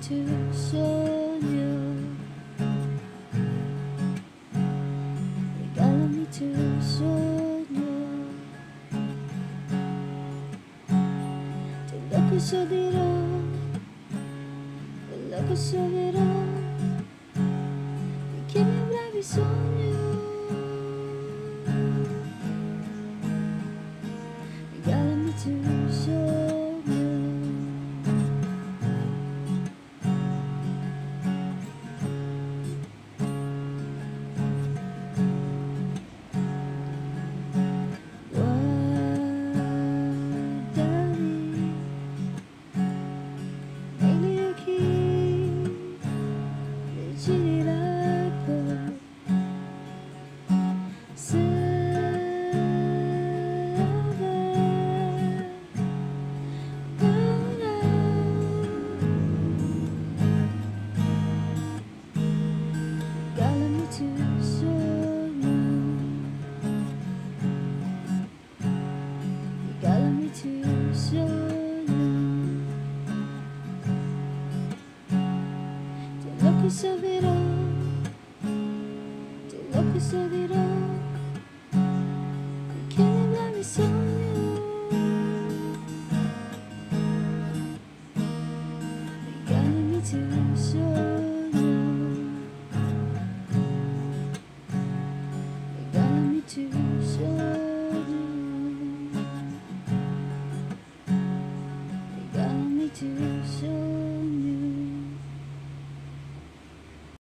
tu sogno. Regalami tu sogno. Quello che so dirò, quello che so dirò, di chi mi bisogno. Regalami tu sogno Quello che servirà Quello che servirà Perché ne avrà bisogno Too soon.